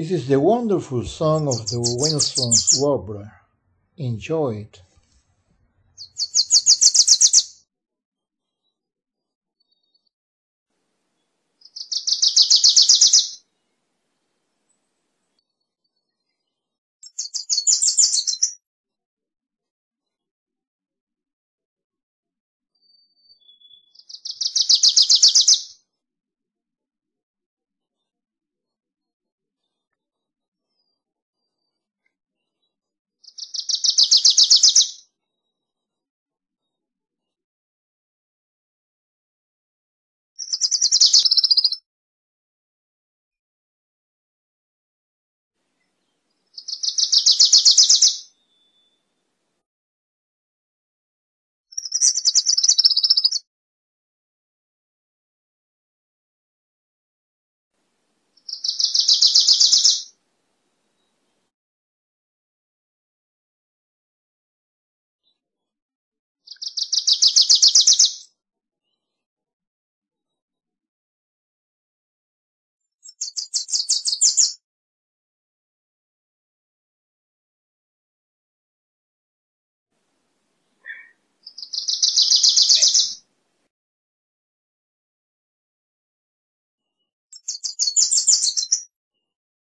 This is the wonderful song of the Windsor Warbler. Enjoy it.